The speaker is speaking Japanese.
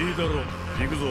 いいだろう行くぞ。